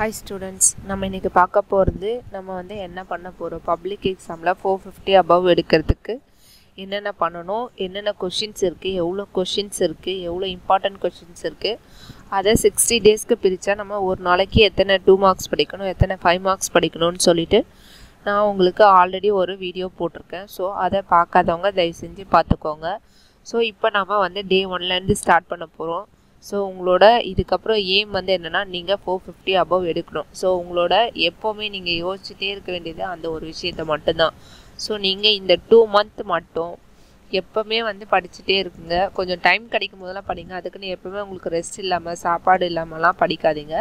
Hi students நம்ம இன்றைக்கி பார்க்க போகிறது நம்ம வந்து என்ன பண்ண போகிறோம் பப்ளிக் எக்ஸாமில் ஃபோர் ஃபிஃப்டி அபவ் எடுக்கிறதுக்கு என்னென்ன பண்ணணும்? என்னென்ன கொஷின்ஸ் இருக்குது எவ்வளோ கொஷின்ஸ் இருக்குது எவ்வளோ இம்பார்ட்டன்ட் கொஷின்ஸ் இருக்குது அதை சிக்ஸ்டி டேஸ்க்கு பிரித்தா நம்ம ஒரு நாளைக்கு எத்தனை டூ மார்க்ஸ் படிக்கணும்? எத்தனை ஃபைவ் மார்க்ஸ் படிக்கணும்னு சொல்லிட்டு நான் உங்களுக்கு ஆல்ரெடி ஒரு வீடியோ போட்டிருக்கேன். ஸோ அதை பார்க்காதவங்க தயவு செஞ்சு பார்த்துக்கோங்க. ஸோ இப்போ நம்ம வந்து டே ஒன்லேருந்து ஸ்டார்ட் பண்ண போகிறோம் ஸோ உங்களோட இதுக்கப்புறம் எய்ம் வந்து என்னென்னா நீங்கள் ஃபோர் ஃபிஃப்டி அபவ் எடுக்கணும். ஸோ உங்களோட எப்போவுமே நீங்கள் யோசிச்சுட்டே இருக்க வேண்டியது அந்த ஒரு விஷயத்த மட்டும்தான். ஸோ நீங்கள் இந்த டூ மந்த் மட்டும் எப்போவுமே வந்து படிச்சுட்டே இருக்குங்க கொஞ்சம் டைம் கிடைக்கும் போதெல்லாம் படிங்க. அதுக்குன்னு எப்போவுமே உங்களுக்கு ரெஸ்ட் இல்லாமல் சாப்பாடு இல்லாமலாம் படிக்காதீங்க.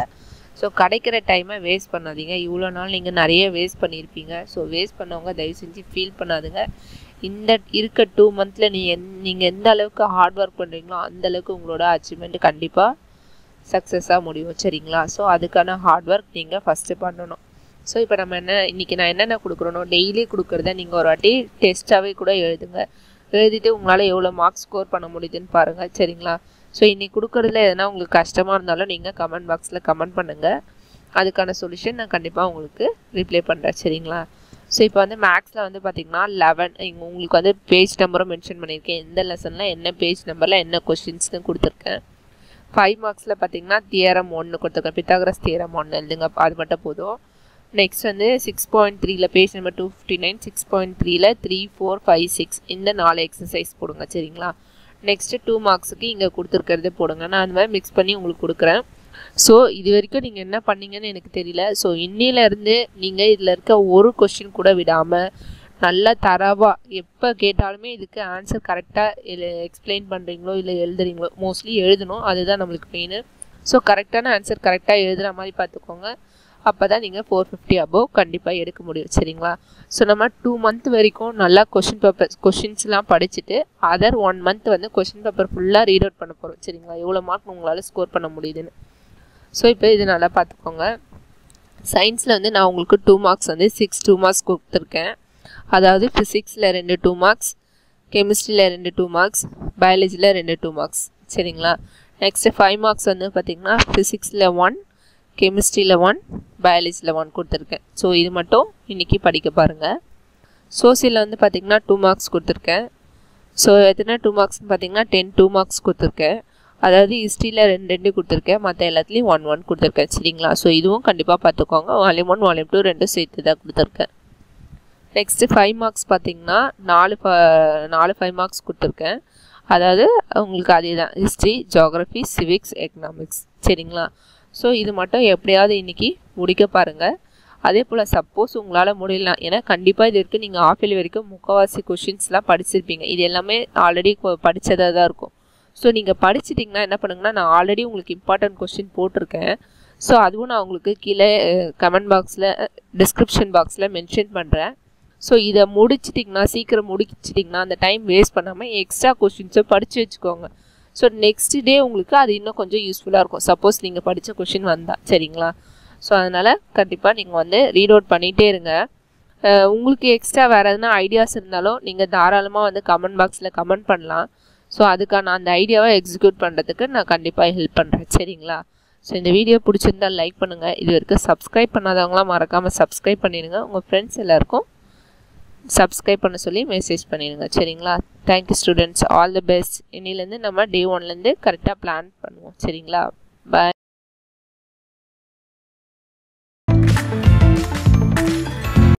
ஸோ கிடைக்கிற டைமை வேஸ்ட் பண்ணாதீங்க. இவ்வளோ நாள் நீங்கள் நிறைய வேஸ்ட் பண்ணியிருப்பீங்க. ஸோ வேஸ்ட் பண்ணவங்க தயவு செஞ்சு ஃபீல் பண்ணாதுங்க. இந்த இருக்க டூ மந்தில் நீ எந் நீங்கள் எந்த அளவுக்கு ஹார்ட் ஒர்க் பண்ணுறீங்களோ அந்த அளவுக்கு உங்களோட அச்சீவ்மெண்ட் கண்டிப்பாக சக்ஸஸாக முடியும் சரிங்களா? ஸோ அதுக்கான ஹார்ட் ஒர்க் நீங்கள் ஃபஸ்ட்டு பண்ணணும். ஸோ இப்போ நம்ம என்ன இன்றைக்கி நான் என்னென்ன கொடுக்குறனோ டெய்லி கொடுக்குறத நீங்கள் ஒரு வாட்டி டெஸ்ட்டாகவே கூட எழுதுங்க. எழுதிட்டு உங்களால் எவ்வளோ மார்க்ஸ் ஸ்கோர் பண்ண முடியுதுன்னு பாருங்கள் சரிங்களா? ஸோ இன்றைக்கி கொடுக்குறதுல எதனா உங்களுக்கு கஷ்டமாக இருந்தாலும் நீங்கள் கமெண்ட் பாக்ஸில் கமெண்ட் பண்ணுங்கள் அதுக்கான சொல்யூஷன் நான் கண்டிப்பாக உங்களுக்கு ரிப்ளை பண்ணுறேன் சரிங்களா? ஸோ இப்போ வந்து மேக்ஸில் வந்து பார்த்திங்கன்னா லெவன் இங்கே உங்களுக்கு வந்து பேஜ் நம்பரும் மென்ஷன் பண்ணியிருக்கேன். எந்த லெசனில் என்ன பேஜ் நம்பரில் என்ன கொஷின்ஸ்னு கொடுத்துருக்கேன். ஃபைவ் மார்க்ஸில் பார்த்தீங்கன்னா தியரம் ஒன்று கொடுத்துருக்கேன். பித்தாகரஸ் தியரம் ஒன்று எழுதுங்க. அது மட்டும் போதும். நெக்ஸ்ட் வந்து சிக்ஸ் பாயிண்ட் த்ரீல page number two fifty nine six point த்ரீல த்ரீ ஃபோர் ஃபைவ் சிக்ஸ் இந்த நாலு எக்ஸசைஸ் போடுங்க. சரிங்களா? நெக்ஸ்ட்டு டூ மார்க்ஸுக்கு இங்கே கொடுத்துருக்கிறது போடுங்க. நான் அந்த மாதிரி மிக்ஸ் பண்ணி உங்களுக்கு கொடுக்குறேன். ஸோ இது வரைக்கும் நீங்கள் என்ன பண்ணீங்கன்னு எனக்கு தெரியல. ஸோ இன்னிலேருந்து நீங்கள் இதில் இருக்க ஒரு கொஷின் கூட விடாமல் நல்லா தரவாக எப்போ கேட்டாலுமே இதுக்கு ஆன்சர் கரெக்டாக எக்ஸ்பிளைன் பண்ணுறீங்களோ இல்லை எழுதுறீங்களோ மோஸ்ட்லி எழுதணும். அதுதான் நம்மளுக்கு மெயின் ஸோ கரெக்டான ஆன்சர் கரெக்டாக எழுதுகிற மாதிரி பார்த்துக்கோங்க அப்போ தான் நீங்கள் ஃபோர் ஃபிஃப்டி அபோவ் கண்டிப்பாக எடுக்க முடியும். சரிங்களா? ஸோ நம்ம டூ மந்த் வரைக்கும் நல்லா கொஷின் பேப்பர் கொஷின்ஸ்லாம் படிச்சுட்டு அதர் ஒன் மந்த் வந்து கொஷின் பேப்பர் ஃபுல்லாக ரீட் அவுட் பண்ண போகிறோம் சரிங்களா? எவ்வளோ மார்க் உங்களால் ஸ்கோர் பண்ண முடியுதுன்னு. ஸோ இப்போ இது நல்லா பார்த்துக்கோங்க. சயின்ஸில் வந்து நான் உங்களுக்கு டூ மார்க்ஸ் வந்து சிக்ஸ் டூ மார்க்ஸ் கொடுத்துருக்கேன். அதாவது ஃபிசிக்ஸில் ரெண்டு டூ மார்க்ஸ் கெமிஸ்ட்ரியில் ரெண்டு டூ மார்க்ஸ் பயாலஜியில் ரெண்டு டூ மார்க்ஸ் சரிங்களா? நெக்ஸ்ட்டு ஃபைவ் மார்க்ஸ் வந்து பார்த்திங்கன்னா ஃபிசிக்ஸில் ஒன் கெமிஸ்ட்ரியில் ஒன் பயாலஜியில் ஒன் கொடுத்துருக்கேன். ஸோ இது மட்டும் இன்றைக்கி படிக்க பாருங்கள் சோசியலில் வந்து பார்த்திங்கன்னா டூ மார்க்ஸ் கொடுத்துருக்கேன். ஸோ எத்தனை டூ மார்க்ஸ்னு பார்த்தீங்கன்னா டென் டூ மார்க்ஸ் கொடுத்துருக்கேன். அதாவது ஹிஸ்ட்ரியில் ரெண்டு ரெண்டு கொடுத்துருக்கேன். மற்ற எல்லாத்துலேயும் ஒன் ஒன் கொடுத்துருக்கேன். சரிங்களா? ஸோ இதுவும் கண்டிப்பாக பார்த்துக்கோங்க. வால்யூம் ஒன் வால்யூம் டூ ரெண்டும் சேர்த்து தான் கொடுத்துருக்கேன். நெக்ஸ்ட்டு ஃபைவ் மார்க்ஸ் பார்த்தீங்கன்னா நாலு நாலு ஃபைவ் மார்க்ஸ் கொடுத்துருக்கேன். அதாவது உங்களுக்கு அதே தான் ஹிஸ்ட்ரி ஜாகிரஃபி சிவிக்ஸ் எக்கனாமிக்ஸ் சரிங்களா? ஸோ இது மட்டும் எப்படியாவது இன்றைக்கி முடிக்க பாருங்கள் அதே போல் சப்போஸ் உங்களால் முடியலாம் ஏன்னா கண்டிப்பாக இது வரைக்கும் நீங்கள் ஆஃபில் வரைக்கும் முக்கால்வாசி கொஷின்ஸ்லாம் படிச்சிருப்பீங்க. இது எல்லாமே ஆல்ரெடி படித்ததாக தான் இருக்கும். ஸோ நீங்கள் படிச்சிட்டிங்கன்னா என்ன பண்ணுங்கன்னா நான் ஆல்ரெடி உங்களுக்கு இம்பார்ட்டன்ட் கொஷின் போட்டிருக்கேன். ஸோ அதுவும் நான் உங்களுக்கு கீழே கமெண்ட் பாக்ஸில் டிஸ்கிரிப்ஷன் பாக்ஸில் மென்ஷன் பண்ணுறேன் ஸோ இதை முடிச்சிட்டிங்கன்னா சீக்கிரம் முடிச்சிட்டிங்கன்னா அந்த டைம் வேஸ்ட் பண்ணாமல் எக்ஸ்ட்ரா கொஷின்ஸை படித்து வச்சுக்கோங்க. ஸோ நெக்ஸ்ட் டே உங்களுக்கு அது இன்னும் கொஞ்சம் யூஸ்ஃபுல்லாக இருக்கும். சப்போஸ் நீங்கள் படித்த கொஷின் வந்தால் சரிங்களா? ஸோ அதனால் கண்டிப்பாக நீங்கள் வந்து ரீட் அவுட் பண்ணிகிட்டே இருங்க. உங்களுக்கு எக்ஸ்ட்ரா வேறு எதுனா ஐடியாஸ் இருந்தாலும் நீங்கள் தாராளமாக வந்து கமெண்ட் பாக்ஸில் கமெண்ட் பண்ணலாம். ஸோ அதுக்கான அந்த ஐடியாவை எக்ஸிக்யூட் பண்ணுறதுக்கு நான் கண்டிப்பாக ஹெல்ப் பண்ணுறேன் சரிங்களா? ஸோ இந்த வீடியோ பிடிச்சிருந்தால் லைக் பண்ணுங்கள் இது வரைக்கும் சப்ஸ்கிரைப் பண்ணாதவங்களாம் மறக்காமல் சப்ஸ்கிரைப் பண்ணிடுங்க. உங்கள் ஃப்ரெண்ட்ஸ் எல்லாருக்கும் சப்ஸ்கிரைப் பண்ண சொல்லி மெசேஜ் பண்ணிடுங்க. சரிங்களா? Thank you students all the best இன்னிலேருந்து நம்ம டே ஒன்லேருந்து கரெக்டாக பிளான் பண்ணுவோம். சரிங்களா? பாய்